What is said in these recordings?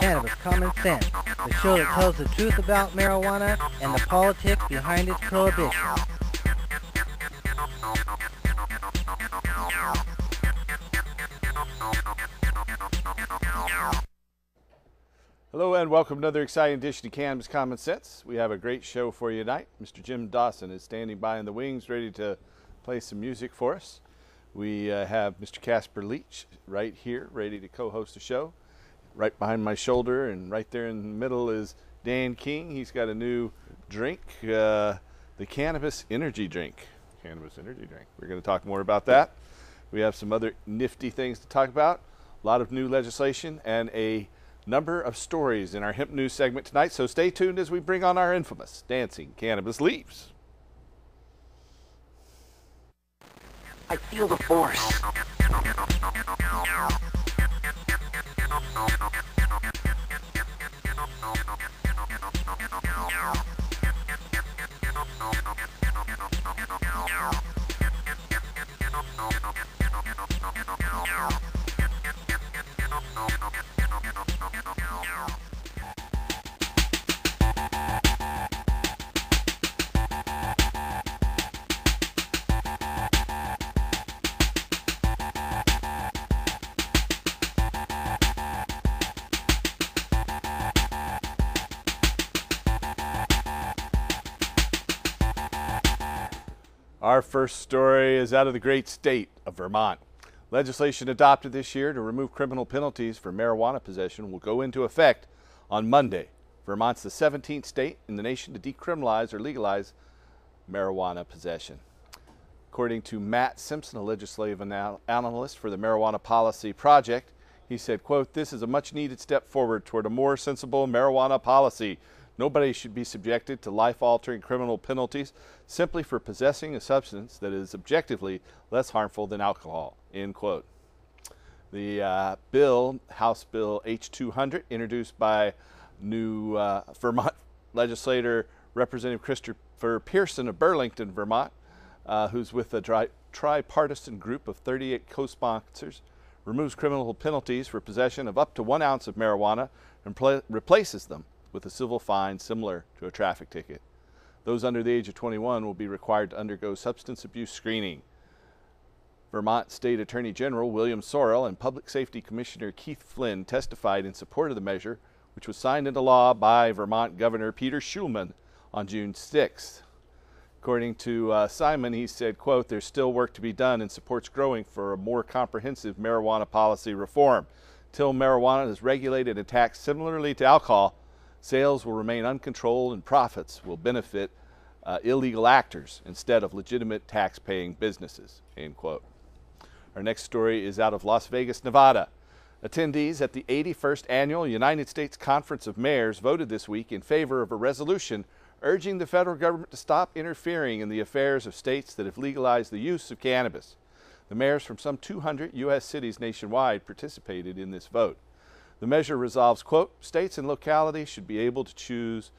Cannabis Common Sense, the show that tells the truth about marijuana and the politics behind its prohibition. Hello and welcome to another exciting edition of Cannabis Common Sense. We have a great show for you tonight. Mr. Jim Dawson is standing by in the wings ready to play some music for us. We uh, have Mr. Casper Leitch right here ready to co-host the show. Right behind my shoulder and right there in the middle is Dan King. He's got a new drink, uh, the Cannabis Energy Drink. Cannabis Energy Drink. We're going to talk more about that. We have some other nifty things to talk about. A lot of new legislation and a number of stories in our hemp news segment tonight. So stay tuned as we bring on our infamous dancing cannabis leaves. I feel the force. Yeah. Our first story is out of the great state of Vermont. Legislation adopted this year to remove criminal penalties for marijuana possession will go into effect on Monday. Vermont's the 17th state in the nation to decriminalize or legalize marijuana possession. According to Matt Simpson, a legislative analyst for the Marijuana Policy Project, he said, quote, this is a much needed step forward toward a more sensible marijuana policy Nobody should be subjected to life altering criminal penalties simply for possessing a substance that is objectively less harmful than alcohol. End quote. The uh, bill, House Bill H200, introduced by new uh, Vermont legislator Representative Christopher Pearson of Burlington, Vermont, uh, who's with a tri- tripartisan group of 38 co sponsors, removes criminal penalties for possession of up to one ounce of marijuana and pl- replaces them with a civil fine similar to a traffic ticket. Those under the age of 21 will be required to undergo substance abuse screening. Vermont State Attorney General William Sorrell and Public Safety Commissioner Keith Flynn testified in support of the measure, which was signed into law by Vermont Governor Peter Shumlin on June 6th. According to uh, Simon, he said, quote, there's still work to be done and support's growing for a more comprehensive marijuana policy reform. Till marijuana is regulated and taxed similarly to alcohol, sales will remain uncontrolled and profits will benefit uh, illegal actors instead of legitimate tax-paying businesses, end quote. Our next story is out of Las Vegas, Nevada. Attendees at the 81st Annual United States Conference of Mayors voted this week in favor of a resolution urging the federal government to stop interfering in the affairs of states that have legalized the use of cannabis. The mayors from some 200 U.S. cities nationwide participated in this vote. The measure resolves, quote, states and localities should be able to choose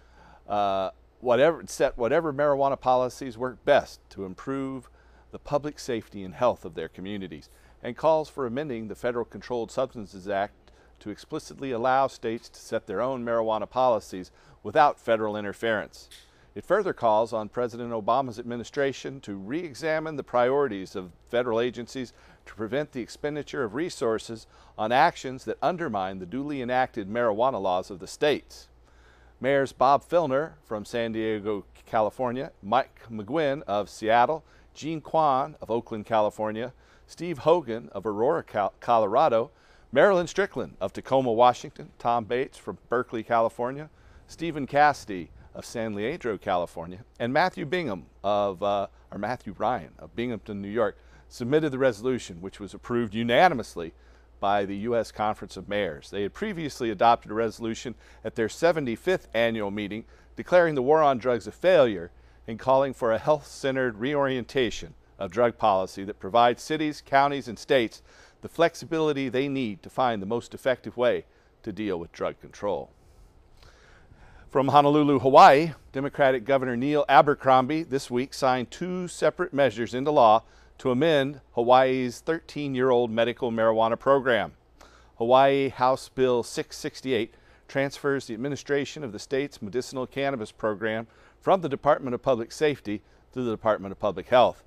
uh, whatever, set whatever marijuana policies work best to improve the public safety and health of their communities, and calls for amending the Federal Controlled Substances Act to explicitly allow states to set their own marijuana policies without federal interference. It further calls on President Obama's administration to re examine the priorities of federal agencies to prevent the expenditure of resources on actions that undermine the duly enacted marijuana laws of the states. Mayors Bob Filner from San Diego, California, Mike McGinn of Seattle, Jean Quan of Oakland, California, Steve Hogan of Aurora, Colorado, Marilyn Strickland of Tacoma, Washington, Tom Bates from Berkeley, California, Stephen Cassidy of San Leandro, California, and Matthew Bingham of, uh, or Matthew Ryan of Binghamton, New York, submitted the resolution, which was approved unanimously by the U.S. Conference of Mayors. They had previously adopted a resolution at their 75th annual meeting declaring the war on drugs a failure and calling for a health centered reorientation of drug policy that provides cities, counties, and states the flexibility they need to find the most effective way to deal with drug control. From Honolulu, Hawaii, Democratic Governor Neil Abercrombie this week signed two separate measures into law to amend Hawaii's 13 year old medical marijuana program. Hawaii House Bill 668 transfers the administration of the state's medicinal cannabis program from the Department of Public Safety to the Department of Public Health.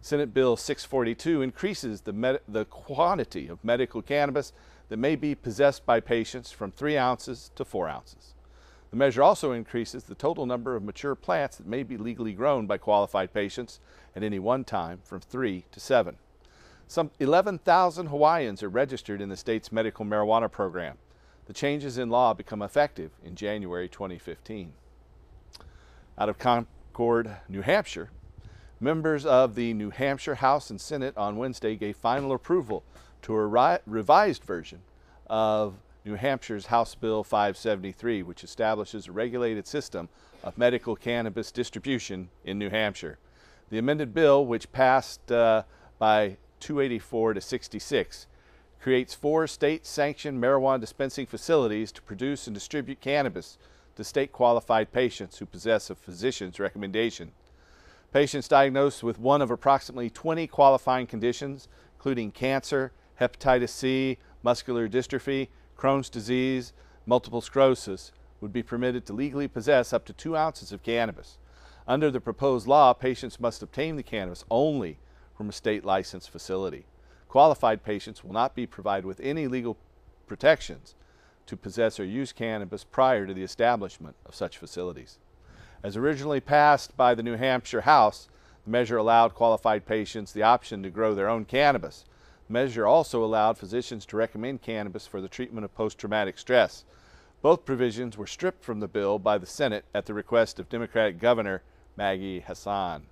Senate Bill 642 increases the, the quantity of medical cannabis that may be possessed by patients from 3 ounces to 4 ounces. The measure also increases the total number of mature plants that may be legally grown by qualified patients at any one time from three to seven. Some 11,000 Hawaiians are registered in the state's medical marijuana program. The changes in law become effective in January 2015. Out of Concord, New Hampshire, members of the New Hampshire House and Senate on Wednesday gave final approval to a revised version of New Hampshire's House Bill 573, which establishes a regulated system of medical cannabis distribution in New Hampshire. The amended bill, which passed uh, by 284 to 66, creates four state sanctioned marijuana dispensing facilities to produce and distribute cannabis to state qualified patients who possess a physician's recommendation. Patients diagnosed with one of approximately 20 qualifying conditions, including cancer, hepatitis C, muscular dystrophy, Crohn's disease, multiple sclerosis, would be permitted to legally possess up to two ounces of cannabis. Under the proposed law, patients must obtain the cannabis only from a state licensed facility. Qualified patients will not be provided with any legal protections to possess or use cannabis prior to the establishment of such facilities. As originally passed by the New Hampshire House, the measure allowed qualified patients the option to grow their own cannabis measure also allowed physicians to recommend cannabis for the treatment of post-traumatic stress. Both provisions were stripped from the bill by the Senate at the request of Democratic Governor Maggie Hassan.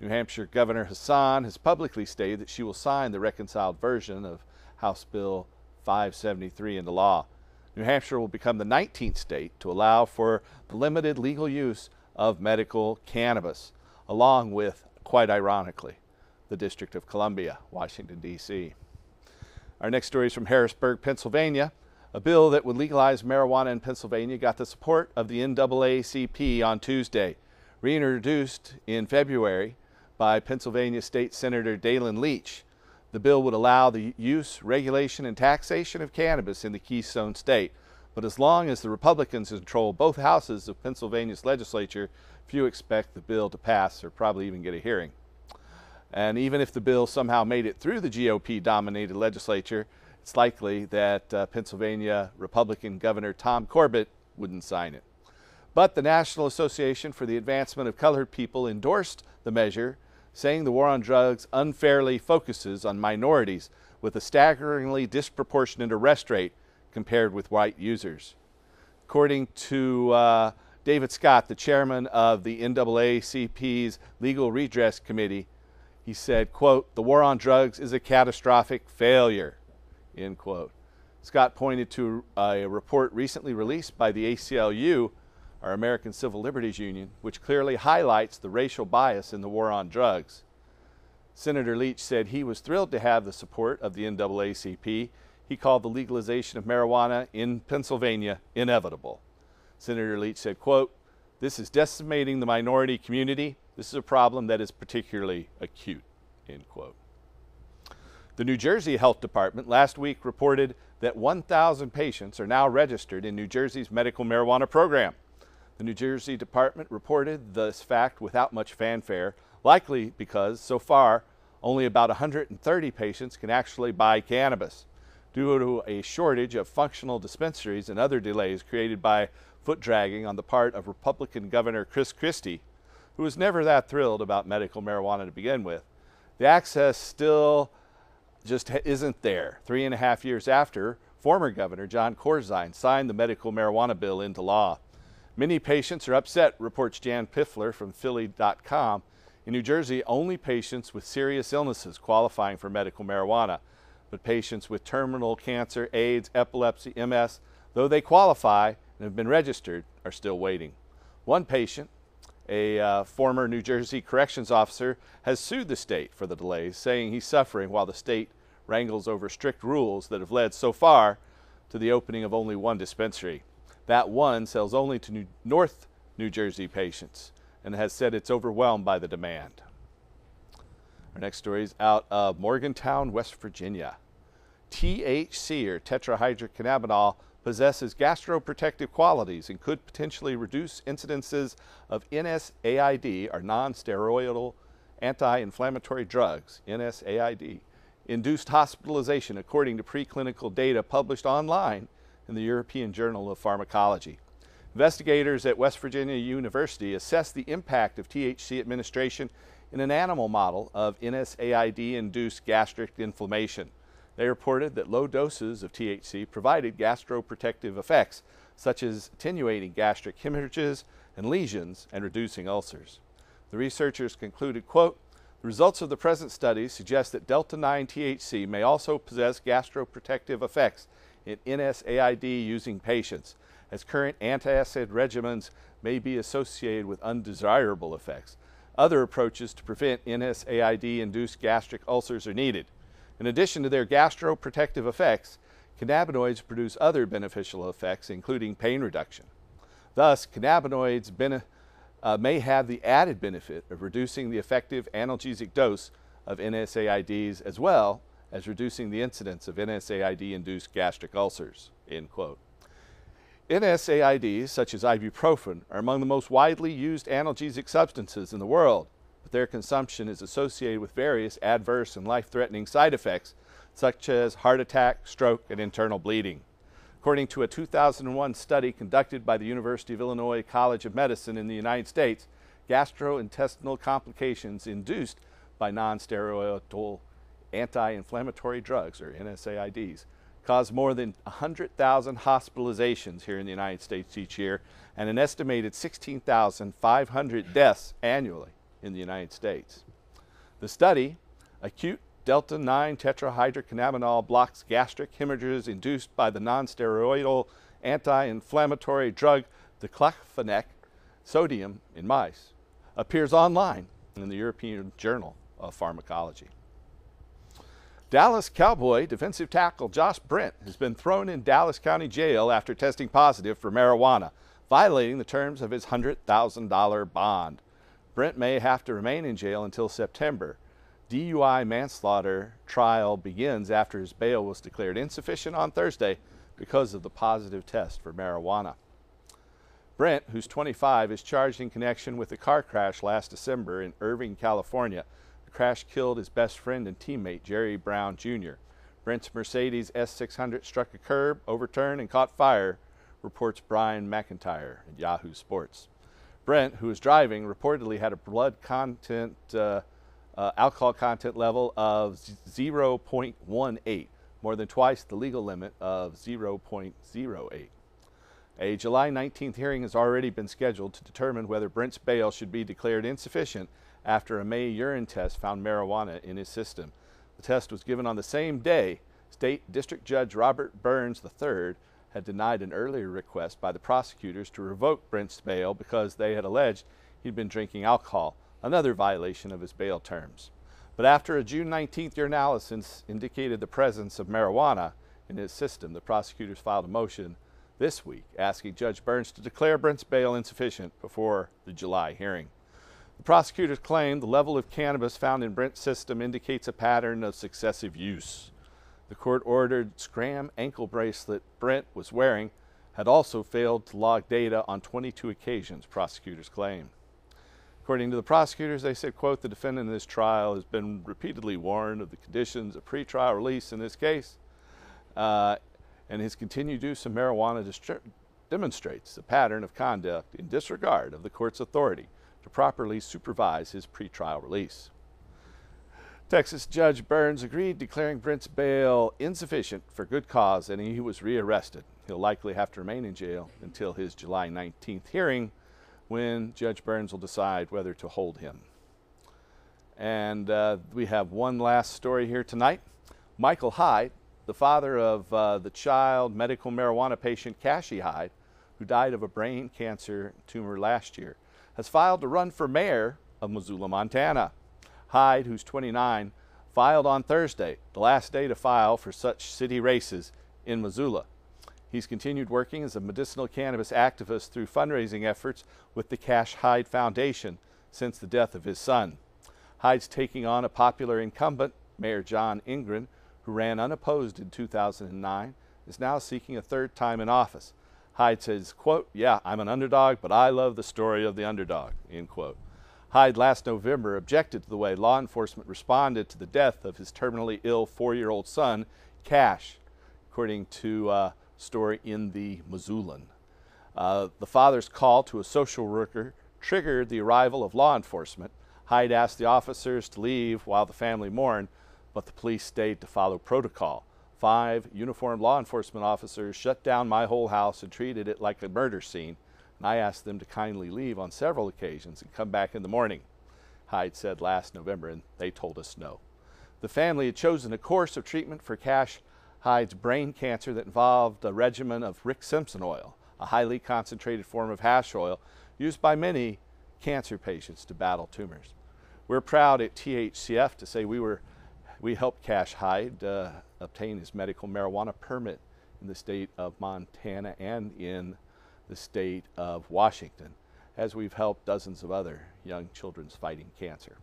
New Hampshire Governor Hassan has publicly stated that she will sign the reconciled version of House Bill 573 into law. New Hampshire will become the 19th state to allow for the limited legal use of medical cannabis, along with, quite ironically, the District of Columbia, Washington, D.C. Our next story is from Harrisburg, Pennsylvania. A bill that would legalize marijuana in Pennsylvania got the support of the NAACP on Tuesday. Reintroduced in February by Pennsylvania State Senator Daylin Leach, the bill would allow the use, regulation, and taxation of cannabis in the Keystone State. But as long as the Republicans control both houses of Pennsylvania's legislature, few expect the bill to pass or probably even get a hearing. And even if the bill somehow made it through the GOP dominated legislature, it's likely that uh, Pennsylvania Republican Governor Tom Corbett wouldn't sign it. But the National Association for the Advancement of Colored People endorsed the measure, saying the war on drugs unfairly focuses on minorities with a staggeringly disproportionate arrest rate compared with white users. According to uh, David Scott, the chairman of the NAACP's Legal Redress Committee, he said, quote, the war on drugs is a catastrophic failure, end quote. Scott pointed to a report recently released by the ACLU, our American Civil Liberties Union, which clearly highlights the racial bias in the war on drugs. Senator Leach said he was thrilled to have the support of the NAACP. He called the legalization of marijuana in Pennsylvania inevitable. Senator Leach said, quote, this is decimating the minority community this is a problem that is particularly acute, end quote. The New Jersey Health Department last week reported that 1,000 patients are now registered in New Jersey's medical marijuana program. The New Jersey Department reported this fact without much fanfare, likely because so far only about 130 patients can actually buy cannabis due to a shortage of functional dispensaries and other delays created by foot dragging on the part of Republican Governor Chris Christie who was never that thrilled about medical marijuana to begin with. The access still just isn't there. Three and a half years after, former Governor Jon Corzine signed the medical marijuana bill into law. Many patients are upset, reports Jan Piffler from Philly.com. In New Jersey, only patients with serious illnesses qualifying for medical marijuana, but patients with terminal cancer, AIDS, epilepsy, MS, though they qualify and have been registered, are still waiting. One patient, a uh, former New Jersey corrections officer, has sued the state for the delays, saying he's suffering while the state wrangles over strict rules that have led so far to the opening of only one dispensary. That one sells only to New North New Jersey patients and has said it's overwhelmed by the demand. Our next story is out of Morgantown, West Virginia. THC or tetrahydrocannabinol possesses gastroprotective qualities and could potentially reduce incidences of NSAID or non-steroidal anti-inflammatory drugs, NSAID, induced hospitalization according to preclinical data published online in the European Journal of Pharmacology. Investigators at West Virginia University assessed the impact of THC administration in an animal model of NSAID-induced gastric inflammation. They reported that low doses of THC provided gastroprotective effects, such as attenuating gastric hemorrhages and lesions and reducing ulcers. The researchers concluded, quote, the results of the present study suggest that delta-9 THC may also possess gastroprotective effects in NSAID using patients, as current antacid regimens may be associated with undesirable effects. Other approaches to prevent NSAID-induced gastric ulcers are needed. In addition to their gastroprotective effects, cannabinoids produce other beneficial effects, including pain reduction. Thus, cannabinoids uh, may have the added benefit of reducing the effective analgesic dose of NSAIDs as well as reducing the incidence of NSAID-induced gastric ulcers, end quote. NSAIDs, such as ibuprofen, are among the most widely used analgesic substances in the world but their consumption is associated with various adverse and life-threatening side effects, such as heart attack, stroke, and internal bleeding. According to a 2001 study conducted by the University of Illinois College of Medicine in the United States, gastrointestinal complications induced by non-steroidal anti-inflammatory drugs, or NSAIDs, cause more than 100,000 hospitalizations here in the United States each year and an estimated 16,500 deaths annually in the United States. The study, acute delta 9 tetrahydrocannabinol blocks gastric hemorrhages induced by the nonsteroidal anti-inflammatory drug diclofenac sodium in mice, appears online in the European Journal of Pharmacology. Dallas Cowboy defensive tackle Josh Brent has been thrown in Dallas County Jail after testing positive for marijuana, violating the terms of his $100,000 bond. Brent may have to remain in jail until September. DUI manslaughter trial begins after his bail was declared insufficient on Thursday because of the positive test for marijuana. Brent, who's 25, is charged in connection with a car crash last December in Irving, California. The crash killed his best friend and teammate, Jerry Brown Jr. Brent's Mercedes S600 struck a curb, overturned, and caught fire, reports Brian McIntyre at Yahoo Sports. Brent, who was driving, reportedly had a blood content, uh, uh, alcohol content level of 0.18, more than twice the legal limit of 0.08. A July 19th hearing has already been scheduled to determine whether Brent's bail should be declared insufficient after a May urine test found marijuana in his system. The test was given on the same day State District Judge Robert Burns III had denied an earlier request by the prosecutors to revoke Brent's bail because they had alleged he'd been drinking alcohol, another violation of his bail terms. But after a June 19th urinalysis indicated the presence of marijuana in his system, the prosecutors filed a motion this week asking Judge Burns to declare Brent's bail insufficient before the July hearing. The prosecutors claim the level of cannabis found in Brent's system indicates a pattern of successive use. The court ordered Scram ankle bracelet Brent was wearing had also failed to log data on 22 occasions, prosecutors claim. According to the prosecutors, they said, quote, the defendant in this trial has been repeatedly warned of the conditions of pretrial release in this case, uh, and his continued use of marijuana demonstrates a pattern of conduct in disregard of the court's authority to properly supervise his pretrial release. Texas Judge Burns agreed, declaring Brent's bail insufficient for good cause, and he was rearrested. He'll likely have to remain in jail until his July 19th hearing, when Judge Burns will decide whether to hold him. And uh, we have one last story here tonight. Michael Hyde, the father of uh, the child medical marijuana patient Cashy Hyde, who died of a brain cancer tumor last year, has filed to run for mayor of Missoula, Montana. Hyde, who's 29, filed on Thursday, the last day to file for such city races in Missoula. He's continued working as a medicinal cannabis activist through fundraising efforts with the Cash Hyde Foundation since the death of his son. Hyde's taking on a popular incumbent, Mayor John Engen, who ran unopposed in 2009, is now seeking a third time in office. Hyde says, quote, yeah, I'm an underdog, but I love the story of the underdog, end quote. Hyde last November objected to the way law enforcement responded to the death of his terminally ill four-year-old son, Cash, according to a story in the Missoulian. Uh, the father's call to a social worker triggered the arrival of law enforcement. Hyde asked the officers to leave while the family mourned, but the police stayed to follow protocol. Five uniformed law enforcement officers shut down my whole house and treated it like a murder scene, and I asked them to kindly leave on several occasions and come back in the morning, Hyde said last November, and they told us no. The family had chosen a course of treatment for Cash Hyde's brain cancer that involved a regimen of Rick Simpson oil, a highly concentrated form of hash oil used by many cancer patients to battle tumors. We're proud at THCF to say we were we helped Cash Hyde uh, obtain his medical marijuana permit in the state of Montana and in the state of Washington, as we've helped dozens of other young children fighting cancer,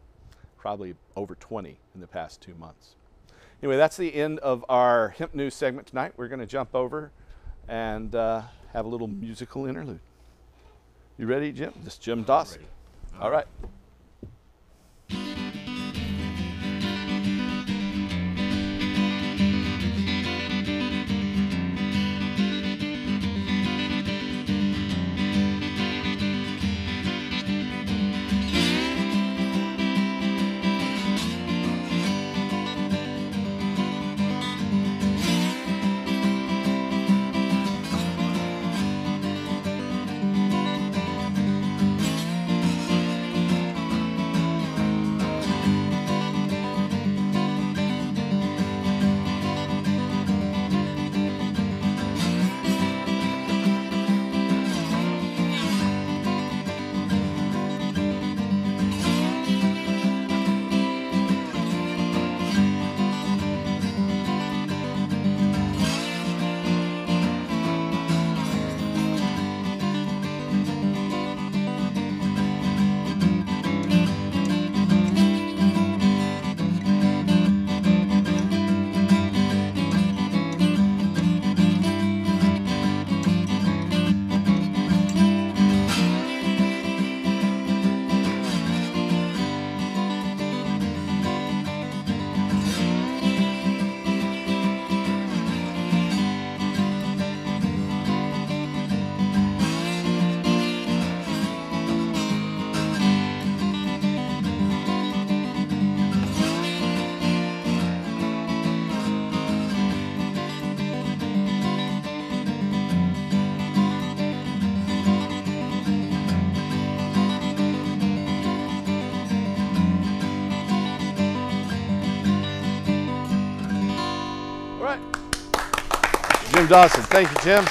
probably over 20 in the past two months. Anyway, that's the end of our hemp news segment tonight. We're going to jump over and uh, have a little musical interlude. You ready, Jim? This is Jim Dawson. All right. Jim Dawson. Thank you, Jim.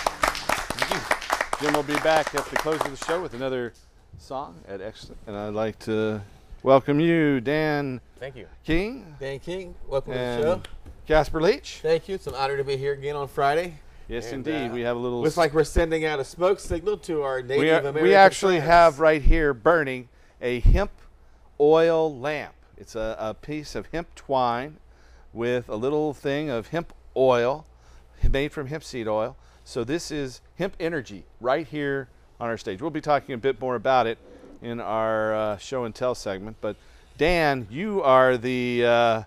Jim will be back at the close of the show with another song at Excellent. And I'd like to welcome you, Dan Thank you. King Dan King, welcome to the and show. Casper Leitch. Thank you. It's an honor to be here again on Friday. Yes, And, indeed. uh, we have a little. It's like we're sending out a smoke signal to our Native we, are- American we actually friends. have right here burning a hemp oil lamp. It's a, a piece of hemp twine with a little thing of hemp oil made from hemp seed oil. So this is hemp energy right here on our stage. We'll be talking a bit more about it in our uh, show and tell segment. But Dan, you are the uh,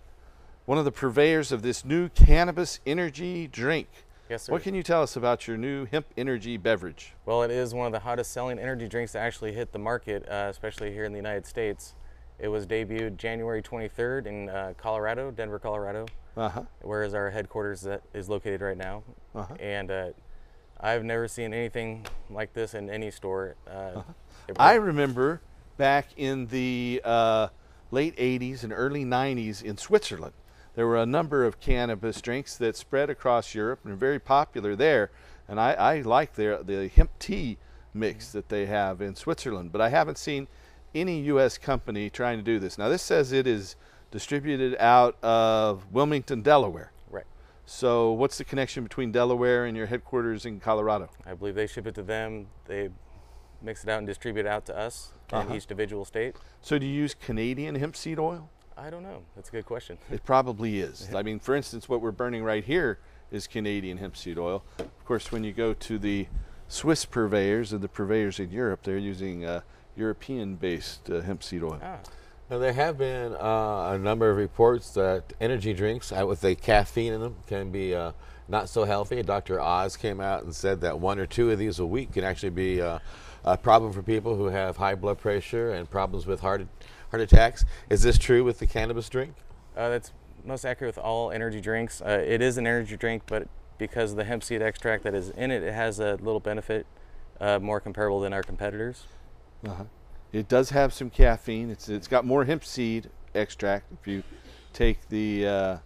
one of the purveyors of this new cannabis energy drink. Yes, sir. What can you tell us about your new hemp energy beverage? Well, it is one of the hottest selling energy drinks to actually hit the market, uh, especially here in the United States. It was debuted January 23rd in uh, Colorado, Denver, Colorado, Uh huh. where is our headquarters that is located right now. Uh-huh. And uh, I've never seen anything like this in any store. Uh, it- I remember back in the uh, late 80s and early 90s in Switzerland, there were a number of cannabis drinks that spread across Europe and are very popular there. And I, I like their, the hemp tea mix that they have in Switzerland, but I haven't seen any U.S. company trying to do this. Now, this says it is distributed out of Wilmington, Delaware. right. So, what's the connection between Delaware and your headquarters in Colorado? I believe they ship it to them. They mix it out and distribute it out to us in Uh-huh. each individual state. So, do you use Canadian hemp seed oil? I don't know. That's a good question. It probably is. I mean, for instance, what we're burning right here is Canadian hemp seed oil. Of course, when you go to the Swiss purveyors and the purveyors in Europe, they're using uh, European-based uh, hemp seed oil. Ah, Now, there have been uh, a number of reports that energy drinks uh, with the caffeine in them can be uh, not so healthy. Dr. Oz came out and said that one or two of these a week can actually be uh, a problem for people who have high blood pressure and problems with heart, heart attacks. Is this true with the cannabis drink? uh, that's most accurate with all energy drinks. Uh, it is an energy drink, but because of the hemp seed extract that is in it, it has a little benefit uh, more comparable than our competitors. Uh-huh. It does have some caffeine. It's it's got more hemp seed extract. If you take the uh,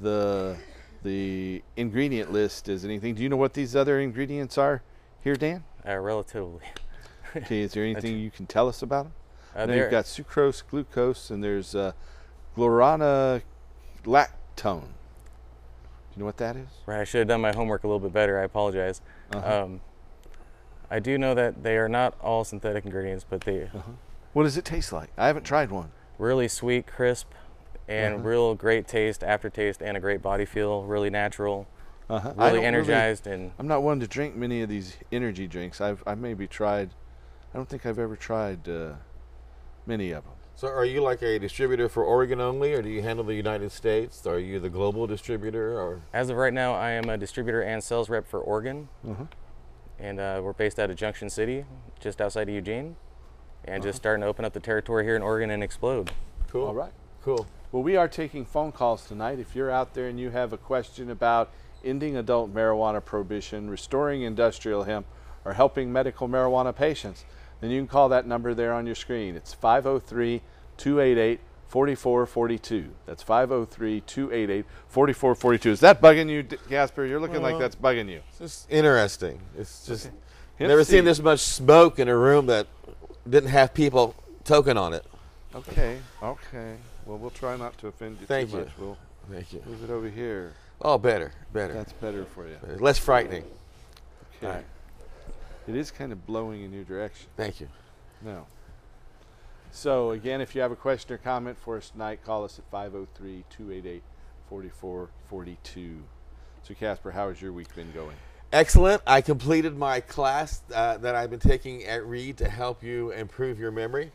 the the ingredient list as anything, do you know what these other ingredients are here, Dan? Uh, relatively. Okay, is there anything you can tell us about them? Uh, I you've got sucrose, glucose, and there's uh, lactone. Do you know what that is? Right, I should have done my homework a little bit better. I apologize. Uh-huh. Um, I do know that they are not all synthetic ingredients, but they Uh-huh. What does it taste like? I haven't tried one. really sweet, crisp, and Uh-huh. real great taste, aftertaste, and a great body feel. Really natural, Uh-huh. Really don't energized, and I'm not one to drink many of these energy drinks. I've I maybe tried. I don't think I've ever tried uh, many of them. So, are you like a distributor for Oregon only, or do you handle the United States? Are you the global distributor, or as of right now, I am a distributor and sales rep for Oregon, Uh-huh. And uh, we're based out of Junction City, just outside of Eugene, and Uh-huh. just starting to open up the territory here in Oregon and explode. cool? All right. cool. Well, we are taking phone calls tonight. If you're out there and you have a question about ending adult marijuana prohibition, restoring industrial hemp, or helping medical marijuana patients, then you can call that number there on your screen. It's 503 288 4442. That's 503 288 4442. Is that bugging you, Casper? You're looking like that's bugging you. It's just interesting. It's just Hemp never seen this much smoke in a room that didn't have people token on it. Okay, okay. Well, we'll try not to offend you Thank too you. much. We'll Thank you. move it over here. Oh, better, better. That's better for you. Less frightening. Okay. All right. It is kind of blowing in your direction. Thank you. No. So again, if you have a question or comment for us tonight, call us at 503-288-4442. So Casper, how has your week been going? Excellent. I completed my class uh, that I've been taking at Reed to help you improve your memory.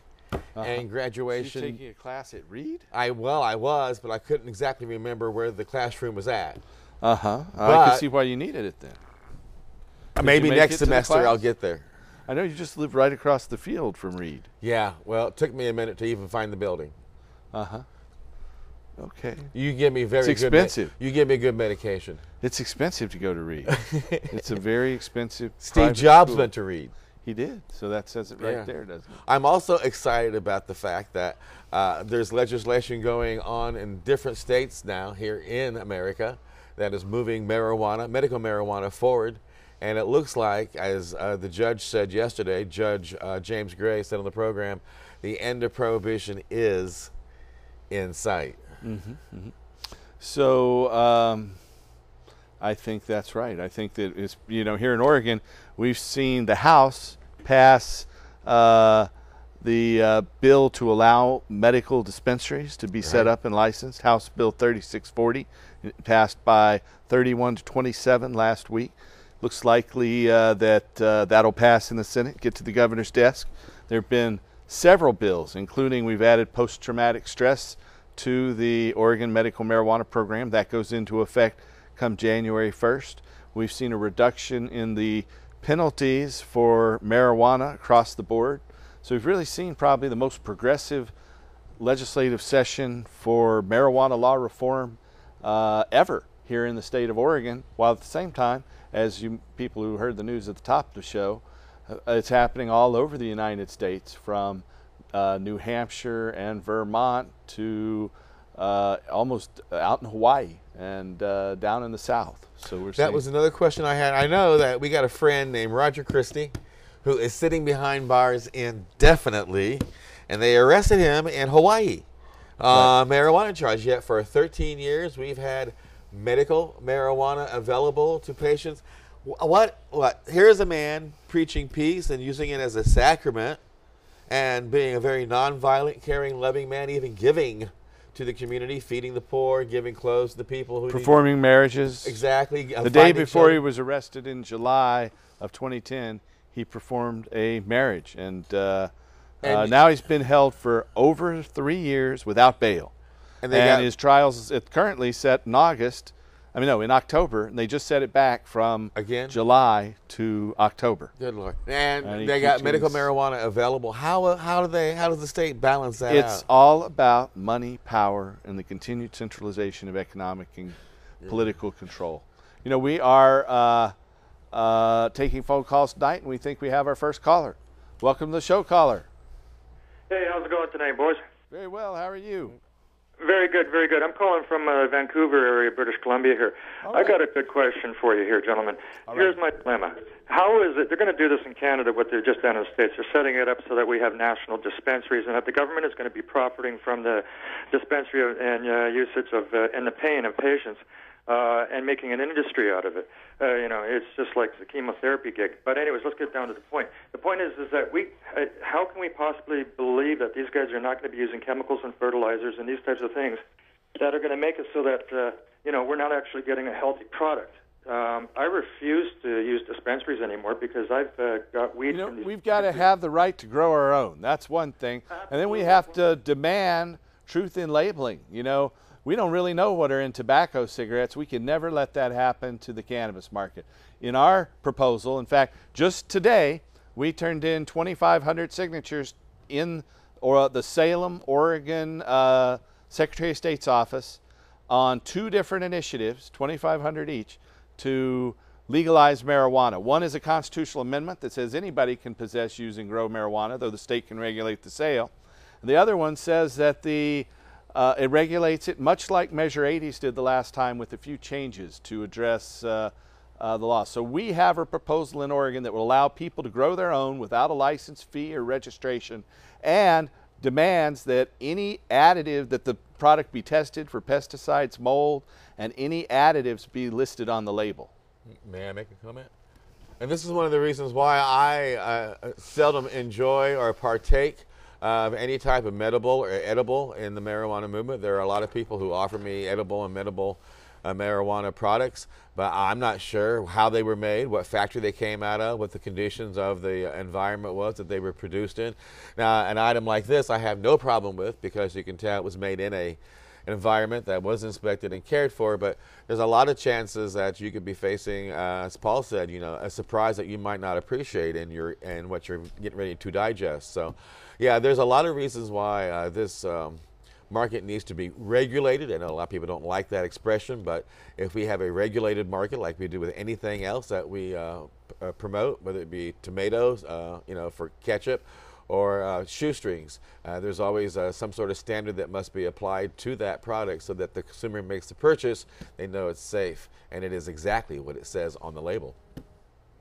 And You're graduation. taking a class at Reed? I well, I was, but I couldn't exactly remember where the classroom was at. Uh-huh. I can see why you needed it then. Uh, Maybe next it to the semester I'll get there. I know you just live right across the field from Reed. Yeah. Well, it took me a minute to even find the building. Uh-huh. Okay. You give me very It's good. expensive. you give me good medication. It's expensive to go to Reed. it's a very expensive Steve Jobs school. went to Reed. He did. So that says it right Yeah. there, doesn't it? I'm also excited about the fact that uh, there's legislation going on in different states now here in America that is moving marijuana, medical marijuana forward. And it looks like, as uh, the judge said yesterday, Judge uh, James Gray said on the program, the end of prohibition is in sight. So um, I think that's right. I think that it's you know here in Oregon we've seen the House pass uh, the uh, bill to allow medical dispensaries to be set up and licensed. House Bill 3640 passed by 31 to 27 last week. Looks likely uh, that uh, that'll pass in the Senate, get to the governor's desk. There have been several bills, including we've added post traumatic stress to the Oregon Medical Marijuana Program. That goes into effect come January 1st. We've seen a reduction in the penalties for marijuana across the board. So we've really seen probably the most progressive legislative session for marijuana law reform uh, ever here in the state of Oregon, while at the same time, as you people who heard the news at the top of the show, uh, it's happening all over the United States from uh, New Hampshire and Vermont to uh, almost out in Hawaii and uh, down in the South. So we're That was another question I had. I know that we got a friend named Roger Christie who is sitting behind bars indefinitely, and they arrested him in Hawaii. Uh, marijuana charge. Yet for 13 years, we've had medical marijuana available to patients. What? What? Here's a man preaching peace and using it as a sacrament, and being a very nonviolent, caring, loving man, even giving to the community, feeding the poor, giving clothes to the people who need- Performing marriages. exactly. uh, The day before he was arrested in July of 2010, he performed a marriage, and, uh, uh, And- now he's been held for over three years without bail. And And, they got- his trials is currently set in August. I mean, no, in October, and they just set it back from Again? July to October. Good lord! And, And they got medical continues- marijuana available. How how do they how does the state balance that It's out? all about money, power, and the continued centralization of economic and political control. You know, we are uh, uh, taking phone calls tonight, and we think we have our first caller. Welcome to the show, caller. Hey, how's it going tonight, boys? Very well. How are you? Very good, very good. I'm calling from uh, Vancouver area, British Columbia here. I got a good question for you here, gentlemen. Here's my dilemma. How is it they're going to do this in Canada? What they've just done in the states? They're setting it up so that we have national dispensaries, and that the government is going to be profiting from the dispensary and uh, usage of uh, and the pain of patients. Uh, and making an industry out of it. Uh, you know, it's just like the chemotherapy gig. But anyways, let's get down to the point. The point is, is that we, uh, how can we possibly believe that these guys are not going to be using chemicals and fertilizers and these types of things that are going to make it so that uh, you know we're not actually getting a healthy product? Um, I refuse to use dispensaries anymore because I've uh, got weed You know, we've got to have the right to grow our own. That's one thing. And then we have to demand truth in labeling. You know, we don't really know what are in tobacco cigarettes. We can never let that happen to the cannabis market. In our proposal, in fact, just today, we turned in 2,500 signatures in or the Salem, Oregon uh, Secretary of State's office on two different initiatives, 2,500 each, to legalize marijuana. One is a constitutional amendment that says anybody can possess, use, and grow marijuana, though the state can regulate the sale. The other one says that the uh, it regulates it much like Measure 80s did the last time with a few changes to address uh, uh, the law. So we have a proposal in Oregon that will allow people to grow their own without a license fee or registration and demands that any additive that the product be tested for pesticides, mold, and any additives be listed on the label. May I make a comment? And this is one of the reasons why I uh, seldom enjoy or partake of any type of medible or edible in the marijuana movement. There are a lot of people who offer me edible and medible uh, marijuana products, but I'm not sure how they were made, what factory they came out of, what the conditions of the environment was that they were produced in. Now, an item like this I have no problem with because you can tell it was made in a an environment that was inspected and cared for, but there's a lot of chances that you could be facing, uh, as Paul said, you know, a surprise that you might not appreciate in your in what you're getting ready to digest. So, yeah, there's a lot of reasons why uh, this um, market needs to be regulated. I know a lot of people don't like that expression, but if we have a regulated market like we do with anything else that we uh, uh, promote, whether it be tomatoes, uh, you know, for ketchup or uh, shoestrings. Uh, there's always uh, some sort of standard that must be applied to that product so that the consumer makes the purchase, they know it's safe, and it is exactly what it says on the label.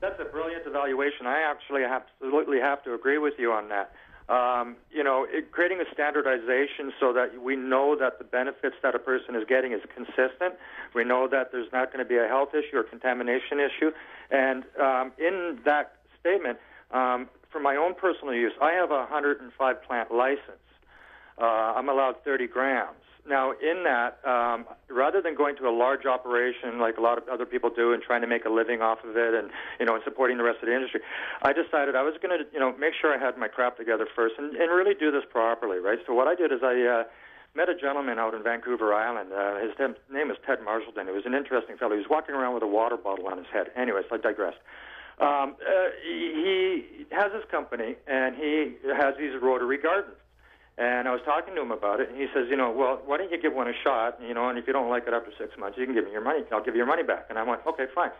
That's a brilliant evaluation. I actually absolutely have to agree with you on that. Um, you know, it, creating a standardization so that we know that the benefits that a person is getting is consistent. We know that there's not going to be a health issue or contamination issue. And um, in that statement, um, for my own personal use, I have a 105 plant license. Uh, I'm allowed 30 grams. Now, in that, um, rather than going to a large operation like a lot of other people do and trying to make a living off of it, and you know, and supporting the rest of the industry, I decided I was going to, you know, make sure I had my crap together first and, and really do this properly, right? So what I did is I uh, met a gentleman out in Vancouver Island. Uh, his tem- name is Ted Marshalton. He was an interesting fellow. He was walking around with a water bottle on his head. Anyways, I digress. Um, uh, he has his company and he has these rotary gardens. And I was talking to him about it, and he says, you know, well, why don't you give one a shot, you know, and if you don't like it after six months, you can give me your money. I'll give you your money back. And I went, okay, fine.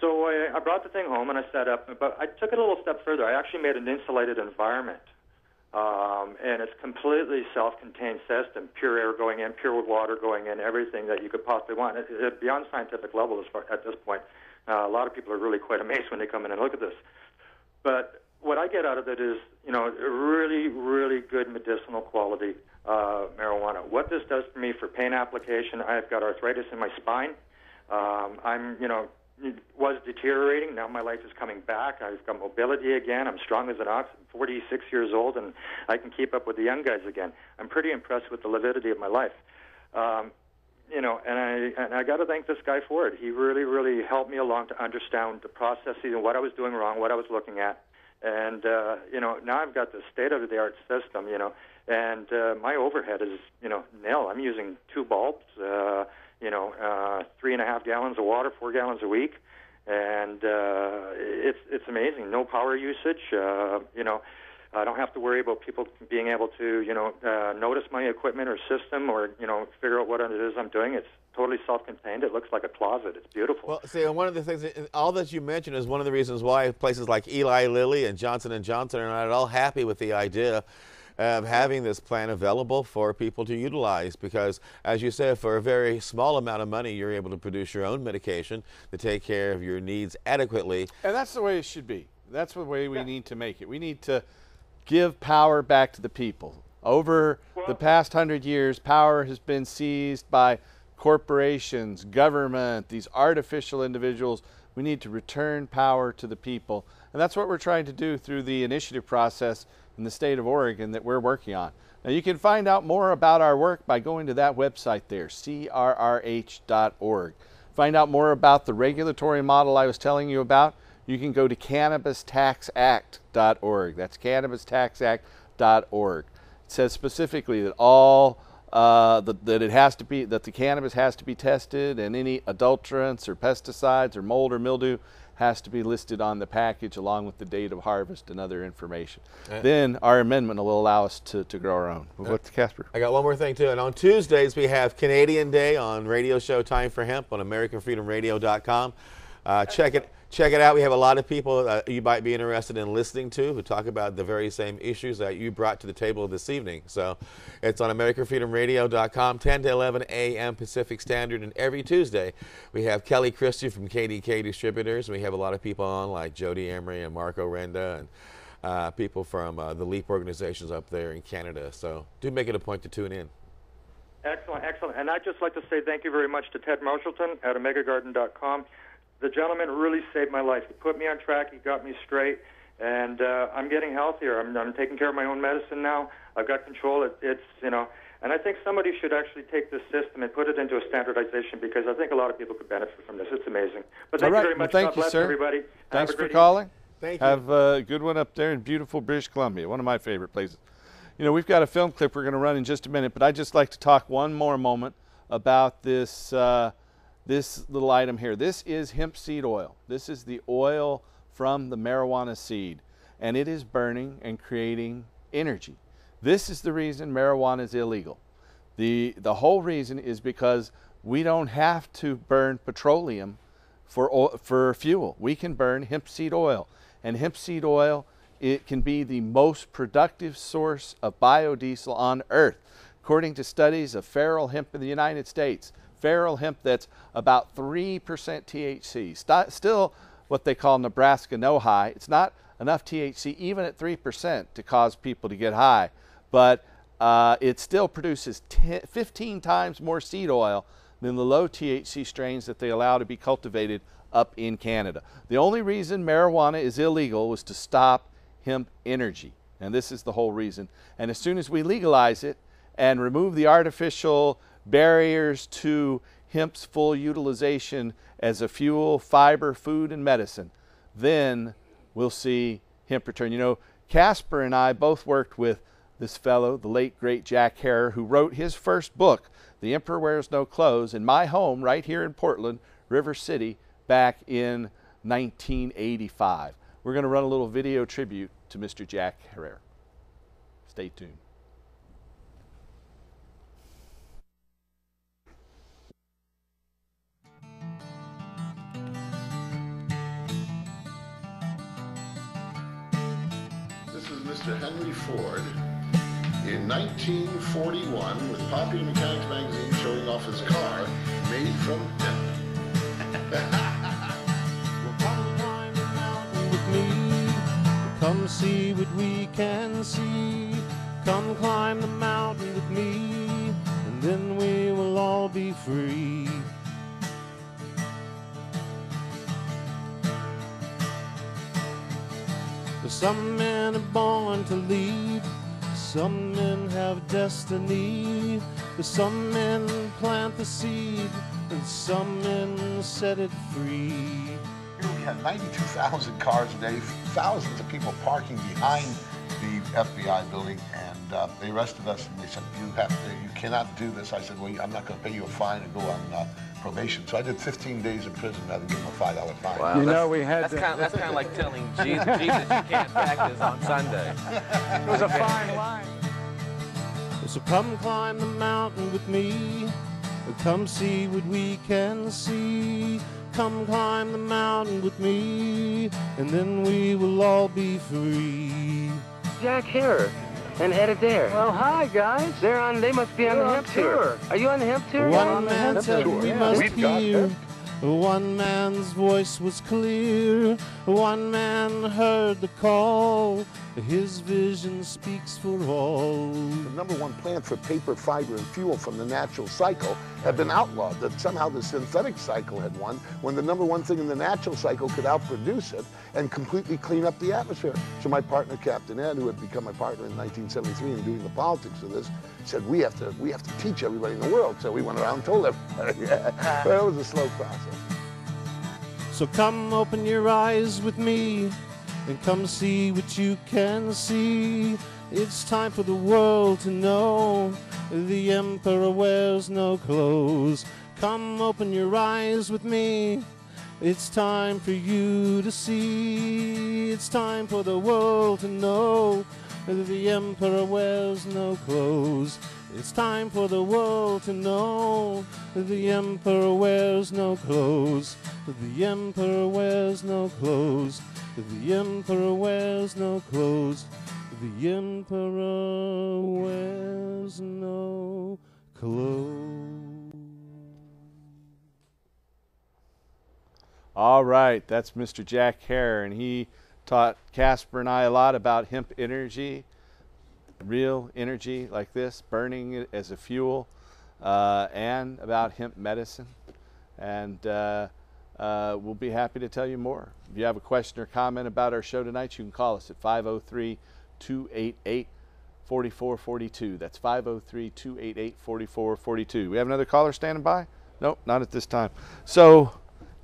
So I, I brought the thing home and I set up, but I took it a little step further. I actually made an insulated environment, um, and it's completely self-contained system, pure air going in, pure water going in, everything that you could possibly want. It, it, beyond scientific level as far, at this point. Uh, a lot of people are really quite amazed when they come in and look at this. But what I get out of it is, you know, really, really good medicinal quality uh, marijuana. What this does for me for pain application, I've got arthritis in my spine. Um, I'm, you know, was deteriorating. Now my life is coming back. I've got mobility again. I'm strong as an ox. I'm 46 years old, and I can keep up with the young guys again. I'm pretty impressed with the lividity of my life. Um, you know, and I and I got to thank this guy for it. He really, really helped me along to understand the processes and what I was doing wrong, what I was looking at, and uh, you know, now I've got the state-of-the-art system. You know, and uh, my overhead is you know nil. I'm using two bulbs. Uh, you know, uh, three and a half gallons of water, four gallons a week, and uh, it's it's amazing. No power usage. Uh, you know, I don't have to worry about people being able to you know uh, notice my equipment or system or you know figure out what it is I'm doing. It's totally self-contained. It looks like a closet. It's beautiful. Well, see, and one of the things, all that you mentioned is one of the reasons why places like Eli Lilly and Johnson and Johnson are not at all happy with the idea of having this plan available for people to utilize because, as you said, for a very small amount of money, you're able to produce your own medication to take care of your needs adequately. And that's the way it should be. That's the way we yeah. need to make it. We need to give power back to the people. Over well, the past hundred years, power has been seized by corporations, government, these artificial individuals. We need to return power to the people. And that's what we're trying to do through the initiative process in the state of Oregon that we're working on. Now, you can find out more about our work by going to that website there, crrh.org. Find out more about the regulatory model I was telling you about. You can go to cannabistaxact.org. That's cannabistaxact.org. It says specifically that all uh, that, that it has to be that the cannabis has to be tested and any adulterants or pesticides or mold or mildew has to be listed on the package along with the date of harvest and other information. Uh, then our amendment will allow us to, to grow our own. Uh, What's Casper? I got one more thing too. And on Tuesdays we have Canadian Day on radio show Time for Hemp on AmericanFreedomRadio.com. Uh, check it check it out. We have a lot of people that you might be interested in listening to who talk about the very same issues that you brought to the table this evening. So it's on AmericanFreedomRadio.com, 10 to 11 a.m. Pacific Standard. And every Tuesday, we have Kelly Christie from KDK Distributors. We have a lot of people on like Jody Emery and Marco Renda and uh, people from uh, the LEAP organizations up there in Canada. So do make it a point to tune in. Excellent, excellent. And I'd just like to say thank you very much to Ted Marshallton at OmegaGarden.com the gentleman really saved my life. He put me on track. He got me straight, and uh, I'm getting healthier. I'm, I'm taking care of my own medicine now. I've got control. It, it's you know, and I think somebody should actually take this system and put it into a standardization because I think a lot of people could benefit from this. It's amazing. But thank right. you very much. Well, thank God you, sir. everybody. Thanks for calling. Thank you. Have a good one up there in beautiful British Columbia, one of my favorite places. You know, we've got a film clip we're going to run in just a minute, but I'd just like to talk one more moment about this. Uh, this little item here. This is hemp seed oil. This is the oil from the marijuana seed, and it is burning and creating energy. This is the reason marijuana is illegal. The, the whole reason is because we don't have to burn petroleum for, for fuel. We can burn hemp seed oil, and hemp seed oil it can be the most productive source of biodiesel on earth. According to studies of feral hemp in the United States, feral hemp that's about 3% THC. St still what they call Nebraska no high. It's not enough THC even at 3% to cause people to get high, but uh, it still produces 10, 15 times more seed oil than the low THC strains that they allow to be cultivated up in Canada. The only reason marijuana is illegal was to stop hemp energy. And this is the whole reason. And as soon as we legalize it and remove the artificial barriers to hemp's full utilization as a fuel, fiber, food, and medicine, then we'll see hemp return. You know, Casper and I both worked with this fellow, the late great Jack Herer, who wrote his first book, The Emperor Wears No Clothes, in my home right here in Portland, River City, back in 1985. We're going to run a little video tribute to Mr. Jack Herer. Stay tuned. Mr. Henry Ford in 1941 with Popular Mechanics magazine showing off his car made from hemp. come climb the mountain with me. Come see what we can see. Come climb the mountain with me, and then we will all be free. Some men are born to lead, some men have destiny. but Some men plant the seed, and some men set it free. Here we had 92,000 cars a day, thousands of people parking behind the FBI building, and uh, they arrested us and they said, "You have to, you cannot do this." I said, "Well, I'm not going to pay you a fine and go on uh, probation." So I did 15 days in prison rather than give them a five dollar fine. Wow, You that's, know, we had that's to- kind of that's kind of like telling Jesus, Jesus you can't practice on Sunday. It was a fine line. So come climb the mountain with me. Come see what we can see. Come climb the mountain with me, and then we will all be free. Jack Herer and Ed Adair. Well, hi, guys. They're on. They must be on They're the on hemp tour. tour. Are you on the hemp tour? One man said we must We've hear. them. One man's voice was clear. One man heard the call. His vision speaks for all. The number one plant for paper, fiber, and fuel from the natural cycle had been outlawed. That somehow the synthetic cycle had won, when the number one thing in the natural cycle could outproduce it and completely clean up the atmosphere. So my partner, Captain Ed, who had become my partner in 1973 in doing the politics of this, said we have to we have to teach everybody in the world. So we went around and told everybody. yeah. But it was a slow process. So come open your eyes with me and come see what you can see. It's time for the world to know the emperor wears no clothes. Come open your eyes with me. It's time for you to see. It's time for the world to know the emperor wears no clothes. It's time for the world to know the emperor wears no clothes. The emperor wears no clothes. The emperor wears no clothes. The emperor wears no clothes. All right, that's Mr. Jack Herer, and he taught Casper and I a lot about hemp energy, real energy like this, burning it as a fuel, uh, and about hemp medicine. And uh, uh, we'll be happy to tell you more. If you have a question or comment about our show tonight, you can call us at 503 288 4442. That's 503 288 4442. We have another caller standing by? Nope, not at this time. So,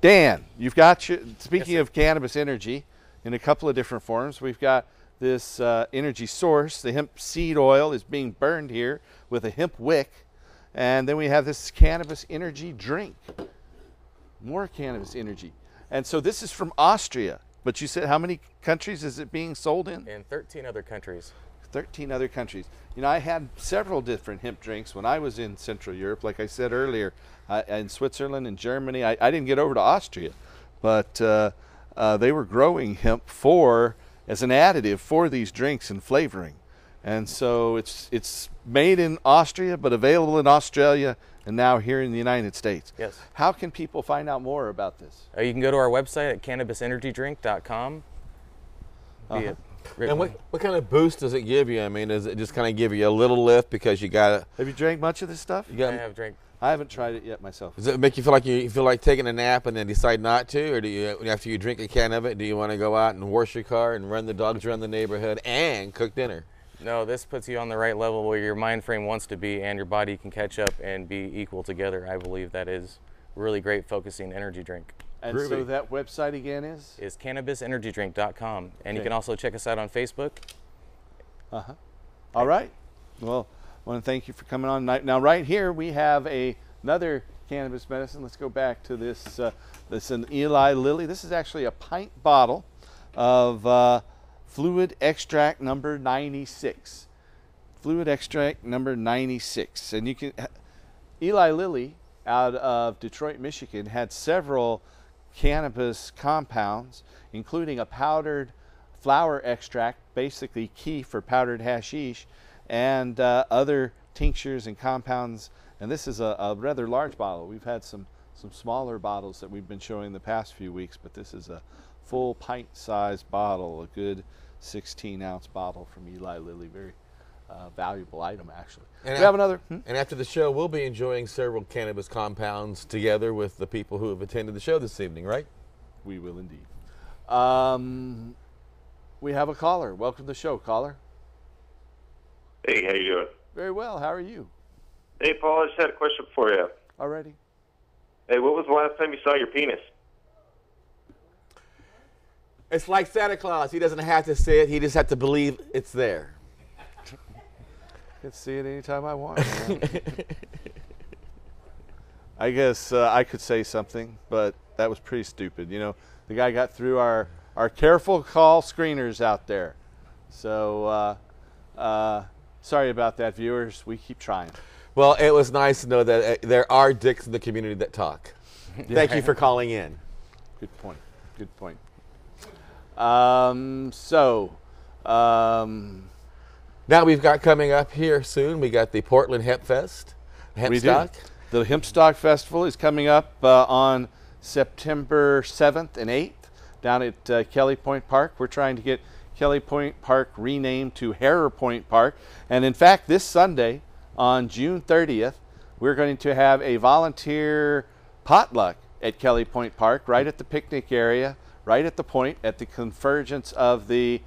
Dan, you've got your, speaking of cannabis energy in a couple of different forms, we've got this uh, energy source. The hemp seed oil is being burned here with a hemp wick. And then we have this cannabis energy drink. More cannabis energy. And so this is from Austria. But you said how many countries is it being sold in? In 13 other countries. 13 other countries. You know, I had several different hemp drinks when I was in Central Europe. Like I said earlier, uh, in Switzerland and Germany. I, I didn't get over to Austria, but uh, uh, they were growing hemp for as an additive for these drinks and flavoring. And so it's it's made in Austria, but available in Australia and now here in the United States. Yes. How can people find out more about this? Uh, you can go to our website at cannabisenergydrink.com. Be Uh-huh. And what, what kind of boost does it give you? I mean, does it just kind of give you a little lift because you got to. Have you drank much of this stuff? you I have drank. I haven't tried it yet myself. Does it make you feel like you, you feel like taking a nap and then decide not to, or do you after you drink a can of it, do you want to go out and wash your car and run the dogs around the neighborhood and cook dinner? No, this puts you on the right level where your mind frame wants to be and your body can catch up and be equal together. I believe that is really great focusing energy drink. And so that website again is? Is cannabisenergydrink.com. And you can also check us out on Facebook. Uh-huh. All right. Well, I want to thank you for coming on tonight. Now, right here we have a, another cannabis medicine. Let's go back to this. Uh, this is an Eli Lilly. This is actually a pint bottle of uh, fluid extract number 96. Fluid extract number 96. And you can, Eli Lilly out of Detroit, Michigan, had several cannabis compounds, including a powdered flower extract, basically key for powdered hashish, and uh, other tinctures and compounds. And this is a, a rather large bottle. We've had some some smaller bottles that we've been showing the past few weeks, but this is a full pint-sized bottle, a good 16-ounce bottle from Eli Lilly. Very uh, valuable item, actually. And we I- have another. hmm? And after the show, we'll be enjoying several cannabis compounds together with the people who have attended the show this evening, right? We will indeed. Um, We have a caller. Welcome to the show, caller. Hey, how you doing? Very well. How are you? Hey, Paul, I just had a question for you. Already. Hey, what was the last time you saw your penis? It's like Santa Claus. He doesn't have to say it. He just has to believe it's there. can see it anytime I want. I guess uh, I could say something, but that was pretty stupid. You know, the guy got through our, our careful call screeners out there. So, uh, uh, sorry about that, viewers. We keep trying. Well, it was nice to know that uh, there are dicks in the community that talk. Thank you for calling in. Good point. Good point. Um, so, um, Now we've got coming up here soon. We got the Portland Hemp Fest, Hemp we Stock. do. The Hempstock Festival is coming up uh, on September 7th and 8th down at uh, Kelly Point Park. We're trying to get Kelly Point Park renamed to Herer Point Park. And in fact, this Sunday on June 30th, we're going to have a volunteer potluck at Kelly Point Park, right at the picnic area, right at the point, at the convergence of the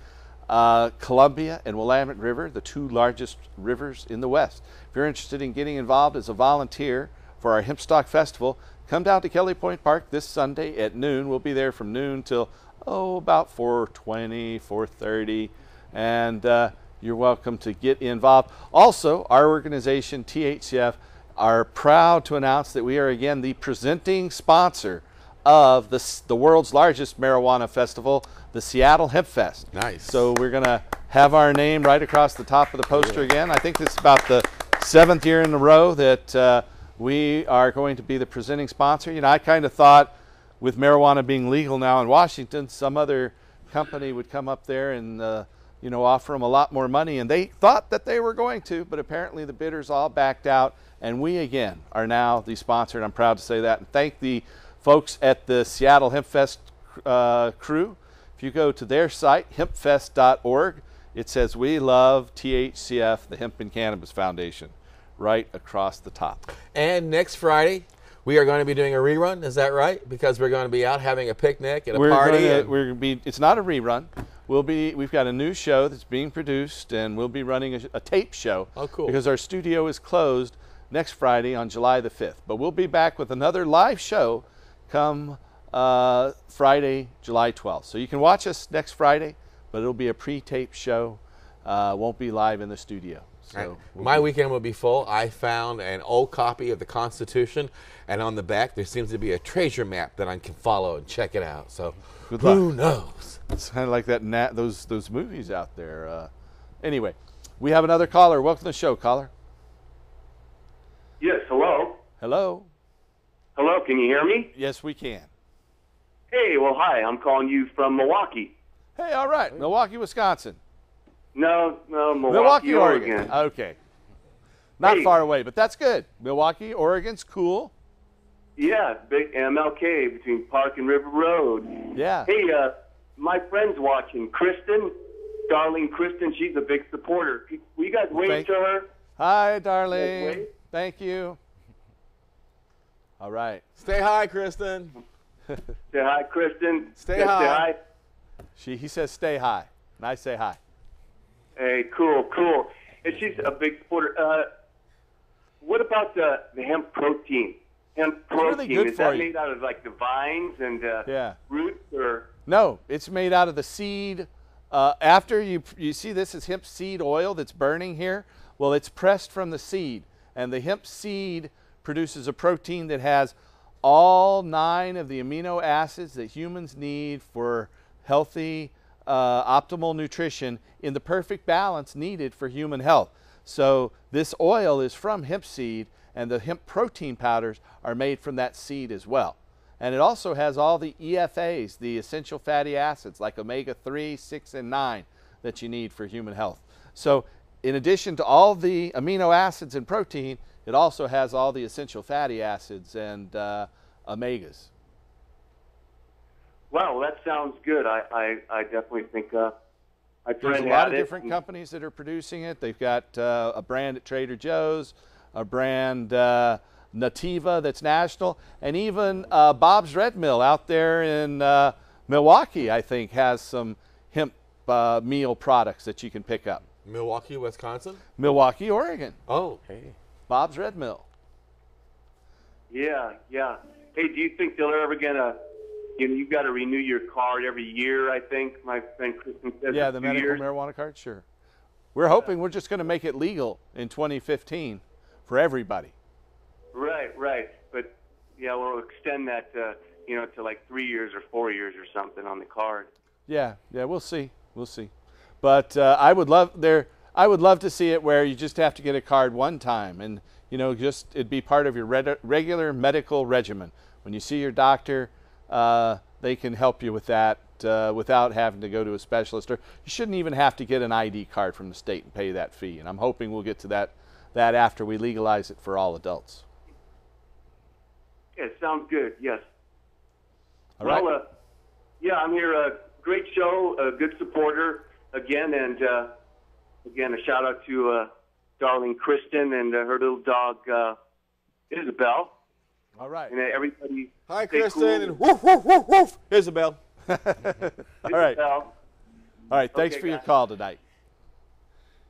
uh, Columbia and Willamette River, the two largest rivers in the West. If you're interested in getting involved as a volunteer for our Hempstock Festival, come down to Kelly Point Park this Sunday at noon. We'll be there from noon till oh about 4:20, 4:30, and uh, you're welcome to get involved. Also, our organization THCF are proud to announce that we are again the presenting sponsor of the, the world's largest marijuana festival, the Seattle Hemp Fest. Nice. So we're going to have our name right across the top of the poster again. I think this is about the seventh year in a row that uh, we are going to be the presenting sponsor. You know, I kind of thought with marijuana being legal now in Washington, some other company would come up there and uh, you know offer them a lot more money, and they thought that they were going to, but apparently the bidders all backed out, and we again are now the sponsor, and I'm proud to say that, and thank the folks at the Seattle HempFest uh, crew. If you go to their site, hempfest.org, it says, We love THCF, the Hemp and Cannabis Foundation, right across the top. And next Friday, we are going to be doing a rerun. Is that right? Because we're going to be out having a picnic and a we're party. Gonna, and- we're gonna be. It's not a rerun. We'll be. We've got a new show that's being produced, and we'll be running a, a tape show. Oh, cool. Because our studio is closed next Friday on July the fifth. But we'll be back with another live show come uh, Friday, July twelfth. So you can watch us next Friday, but it'll be a pre-tape show. Uh, won't be live in the studio. So we'll My be- weekend will be full. I found an old copy of the Constitution, and on the back there seems to be a treasure map that I can follow and check it out. So Good who luck. knows? It's kind of like that nat, those those movies out there. Uh, anyway, we have another caller. Welcome to the show, caller. Yes, hello. Hello. Hello, can you hear me? Yes, we can. Hey, well, hi. I'm calling you from Milwaukie. Hey, all right, Milwaukee, Wisconsin. No, no, Milwaukie, Milwaukie, Oregon. Oregon. Okay. Not Hey. far away, but that's good. Milwaukie, Oregon's cool. Yeah, big MLK between Park and River Road. Yeah. Hey, uh, my friend's watching. Kristen, darling Kristen, she's a big supporter. Will you guys wave Thank- to her? Hi, darling. wait. Thank you. All right. Stay high, Kristen. Say hi, Kristen. Stay Say high. hi. She he says stay high, and I say hi. Hey, cool, cool. And she's a big supporter. Uh, what about the, the hemp protein? Hemp really protein good is that you. made out of like the vines and uh, Yeah. roots, or No, it's made out of the seed. Uh, after you you see this is hemp seed oil that's burning here. Well, it's pressed from the seed, and the hemp seed produces a protein that has all nine of the amino acids that humans need for healthy, uh, optimal nutrition in the perfect balance needed for human health. So this oil is from hemp seed, and the hemp protein powders are made from that seed as well. And it also has all the EFAs, the essential fatty acids like omega 3, 6, and 9 that you need for human health. So, in addition to all the amino acids and protein, it also has all the essential fatty acids and uh, omegas. wow, that sounds good. I I, I definitely think uh, my There's a lot of it. different companies that are producing it. They've got uh, a brand at Trader Joe's, a brand uh, Nutiva that's national, and even uh, Bob's Red Mill out there in uh, Milwaukie, I think, has some hemp uh, meal products that you can pick up. Milwaukee, Wisconsin. Milwaukie, Oregon. Oh, Hey. Bob's Red Mill. Yeah, yeah. Hey, do you think they're ever gonna? You know, you've got to renew your card every year. I think my friend Kristen said. Yeah, the medical years. marijuana card, sure. We're hoping we're just going to make it legal in 2015 for everybody. Right, right. But yeah, we'll extend that, uh, you know, to like three years or four years or something on the card. Yeah, yeah, we'll see, we'll see. But uh, I would love there. I would love to see it where you just have to get a card one time, and you know, just it'd be part of your regular medical regimen. When you see your doctor, uh, they can help you with that uh, without having to go to a specialist. Or you shouldn't even have to get an ID card from the state and pay that fee. And I'm hoping we'll get to that that after we legalize it for all adults. Yeah, sounds good. Yes. All right. well, uh, yeah, I'm here. Uh, great show. A good supporter again, and uh, again a shout out to uh, darling Kristen and uh, her little dog uh, Isabel, all right. and uh, everybody. hi, stay Kristen, cool. and woof woof woof woof. Isabel. all right. Isabel. All right, thanks Okay, for your call tonight.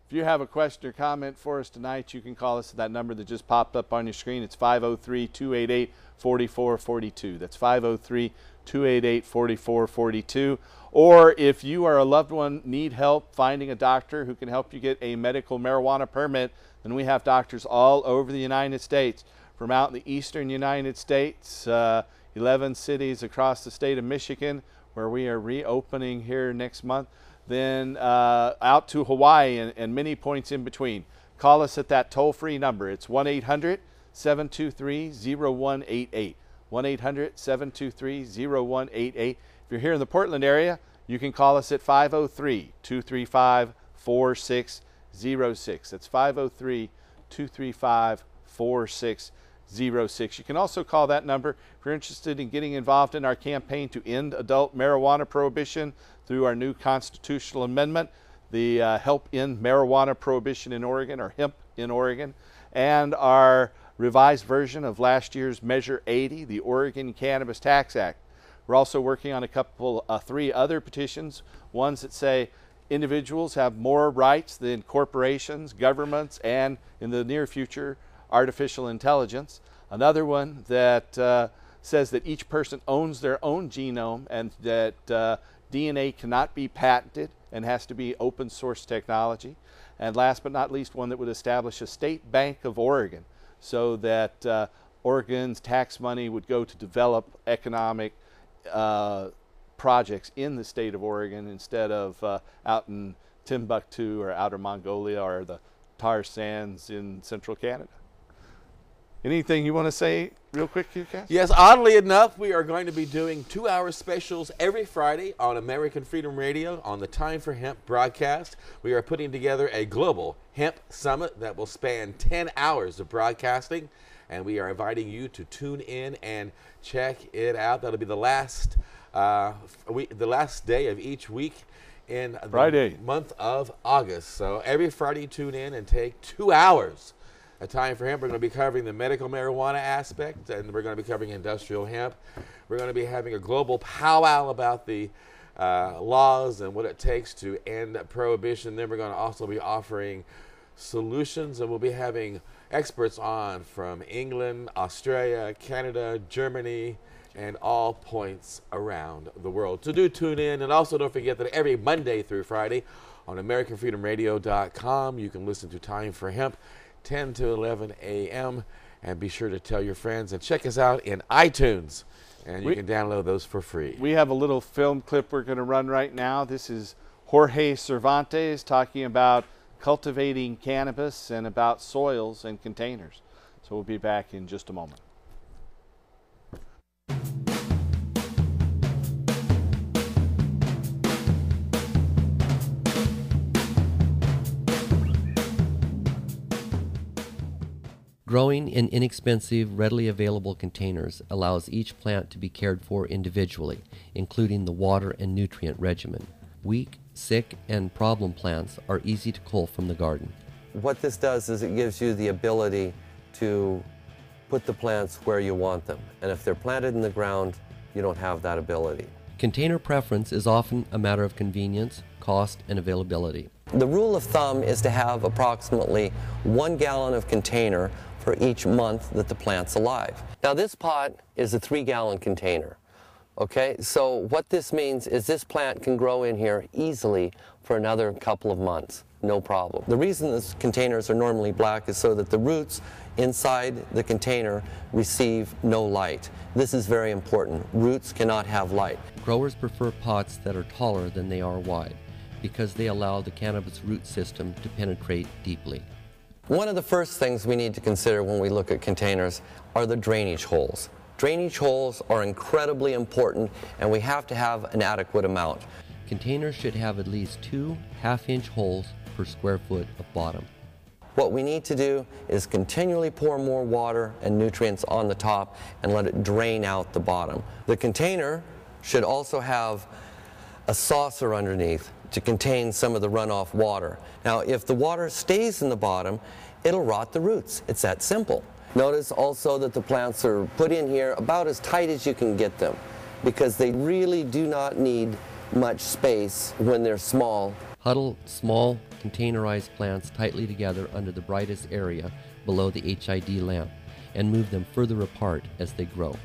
If you have a question or comment for us tonight, you can call us at that number that just popped up on your screen. It's 503 288 4442. That's 503 288 4442. Or if you or a loved one need help finding a doctor who can help you get a medical marijuana permit, then we have doctors all over the United States. From out in the eastern United States, uh, 11 cities across the state of Michigan, where we are reopening here next month then uh, out to Hawaii and, and many points in between. Call us at that toll free number. It's 1 800 723 0188. 1 800 723 0188. If you're here in the Portland area, you can call us at 503 235 4606. That's 503 235 4606. You can also call that number if you're interested in getting involved in our campaign to end adult marijuana prohibition through our new constitutional amendment, the uh, Help End Marijuana Prohibition in Oregon, or HEMP in Oregon, and our revised version of last year's Measure 80, the Oregon Cannabis Tax Act. We're also working on a couple, uh, three other petitions, ones that say individuals have more rights than corporations, governments, and in the near future, artificial intelligence. Another one that uh, says that each person owns their own genome and that uh, DNA cannot be patented and has to be open source technology. And last but not least, one that would establish a state bank of Oregon so that uh, Oregon's tax money would go to develop economic uh, projects in the state of Oregon instead of uh, out in Timbuktu or outer Mongolia or the tar sands in central Canada. Anything you want to say real quick, Cass? Yes, oddly enough, we are going to be doing two hour specials every Friday on American Freedom Radio on the Time for Hemp broadcast. We are putting together a global hemp summit that will span 10 hours of broadcasting, and we are inviting you to tune in and check it out. That'll be the last, uh, week, the last day of each week in the month of August. So every Friday, tune in and take two hours a time for hemp. We're going to be covering the medical marijuana aspect, and we're going to be covering industrial hemp. We're going to be having a global powwow about the uh, laws and what it takes to end prohibition. Then we're going to also be offering solutions, and we'll be having experts on from England, Australia, Canada, Germany, and all points around the world. So do tune in, and also don't forget that every Monday through Friday on AmericanFreedomRadio.com you can listen to Time for Hemp. 10 to 11 a.m. And be sure to tell your friends and check us out in iTunes. And you We- can download those for free. We have a little film clip we're going to run right now. This is Jorge Cervantes talking about cultivating cannabis and about soils and containers. So we'll be back in just a moment. Growing in inexpensive, readily available containers allows each plant to be cared for individually, including the water and nutrient regimen. Weak, sick, and problem plants are easy to cull from the garden. What this does is it gives you the ability to put the plants where you want them. And if they're planted in the ground, you don't have that ability. Container preference is often a matter of convenience, cost, and availability. The rule of thumb is to have approximately one gallon of container for each month that the plant's alive. Now this pot is a three gallon container. Okay, so what this means is this plant can grow in here easily for another couple of months, no problem. The reason these containers are normally black is so that the roots inside the container receive no light. This is very important. Roots cannot have light. Growers prefer pots that are taller than they are wide because they allow the cannabis root system to penetrate deeply. One of the first things we need to consider when we look at containers are the drainage holes. Drainage holes are incredibly important and we have to have an adequate amount. Containers should have at least two half-inch holes per square foot of bottom. What we need to do is continually pour more water and nutrients on the top and let it drain out the bottom. The container should also have a saucer underneath to contain some of the runoff water. Now, if the water stays in the bottom, it'll rot the roots. It's that simple. Notice also that the plants are put in here about as tight as you can get them because they really do not need much space when they're small. Huddle small containerized plants tightly together under the brightest area below the HID lamp and move them further apart as they grow.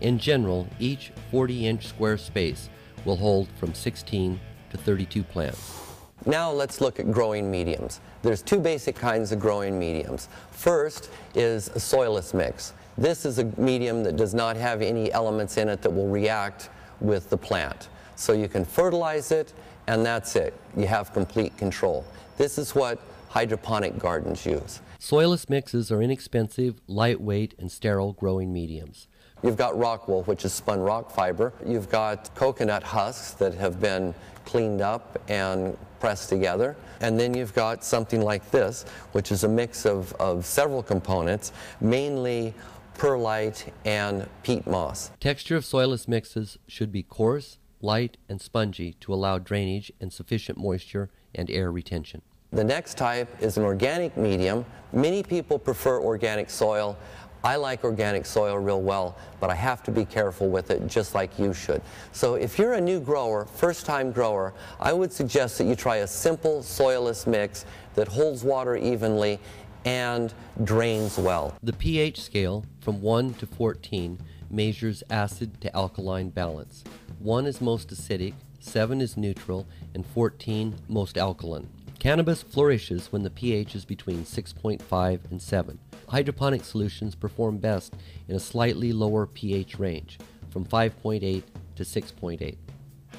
In general, each 40 inch square space will hold from 16 to 32 plants. Now let's look at growing mediums. There's two basic kinds of growing mediums. First is a soilless mix. This is a medium that does not have any elements in it that will react with the plant. So you can fertilize it and that's it. You have complete control. This is what hydroponic gardens use. Soilless mixes are inexpensive, lightweight, and sterile growing mediums. You've got rock wool, which is spun rock fiber. You've got coconut husks that have been cleaned up and pressed together. And then you've got something like this, which is a mix of, of several components, mainly perlite and peat moss. Texture of soilless mixes should be coarse, light, and spongy to allow drainage and sufficient moisture and air retention. The next type is an organic medium. Many people prefer organic soil. I like organic soil real well, but I have to be careful with it just like you should. So if you're a new grower, first time grower, I would suggest that you try a simple soilless mix that holds water evenly and drains well. The pH scale from 1 to 14 measures acid to alkaline balance. 1 is most acidic, 7 is neutral, and 14 most alkaline. Cannabis flourishes when the pH is between 6.5 and 7. Hydroponic solutions perform best in a slightly lower pH range, from 5.8 to 6.8.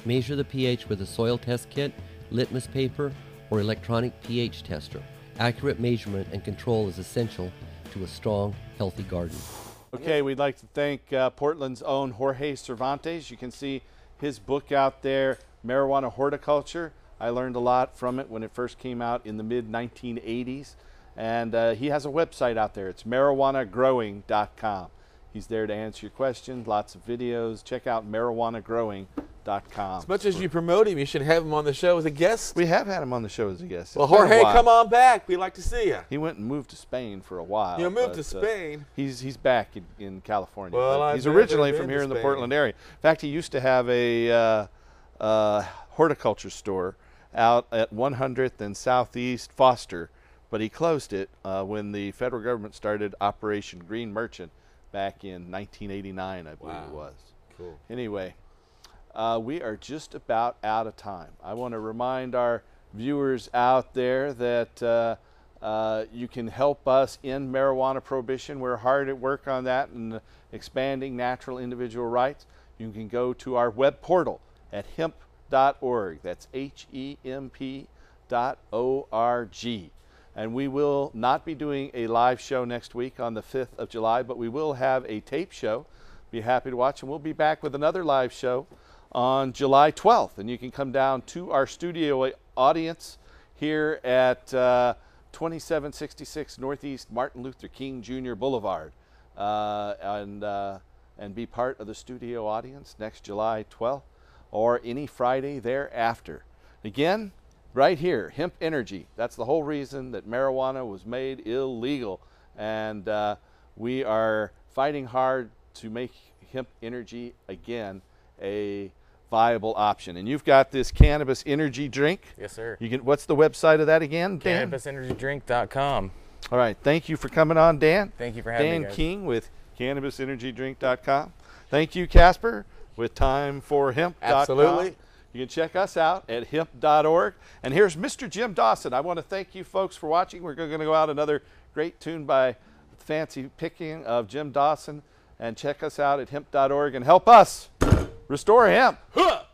Measure the pH with a soil test kit, litmus paper, or electronic pH tester. Accurate measurement and control is essential to a strong, healthy garden. Okay, we'd like to thank uh, Portland's own Jorge Cervantes. You can see his book out there, Marijuana Horticulture. I learned a lot from it when it first came out in the mid 1980s. And uh, he has a website out there. It's marijuanagrowing.com. He's there to answer your questions, lots of videos. Check out marijuanagrowing.com. As much as you promote him, you should have him on the show as a guest. We have had him on the show as a guest. Well, It's been a Jorge, while. come on back. We'd like to see you. He went and moved to Spain for a while. You moved to but, uh, Spain? he's he's back in, in California. Well, but I've he's never originally been from to here in the Spain. Portland area. In fact, he used to have a uh, uh, horticulture store out at 100th and Southeast Foster, but he closed it uh, when the federal government started Operation Green Merchant back in 1989, I believe it was. Cool. Anyway, uh, we are just about out of time. I want to remind our viewers out there that uh, uh, you can help us end marijuana prohibition. We're hard at work on that and expanding natural individual rights. You can go to our web portal at hemp.org. That's H E M P dot O R G. And we will not be doing a live show next week on the 5th of July, but we will have a tape show. Be happy to watch, and we'll be back with another live show on July 12th. And you can come down to our studio audience here at uh, 2766 Northeast Martin Luther King Jr. Boulevard uh, and, uh, and be part of the studio audience next July 12th or any Friday thereafter. Again, right here, hemp energy. That's the whole reason that marijuana was made illegal. And uh, we are fighting hard to make hemp energy again a viable option. And you've got this cannabis energy drink. Yes, sir. You can. What's the website of that again, Dan? CannabisEnergyDrink.com. All right. Thank you for coming on, Dan. Thank you for having Dan me, guys. King with CannabisEnergyDrink.com. Thank you, Casper, with TimeForHemp.com. Absolutely. You can check us out at hemp.org. And here's Mr. Jim Dawson. I want to thank you folks for watching. We're going to go out another great tune by Fancy Picking of Jim Dawson. And check us out at hemp.org and help us restore hemp. Huh!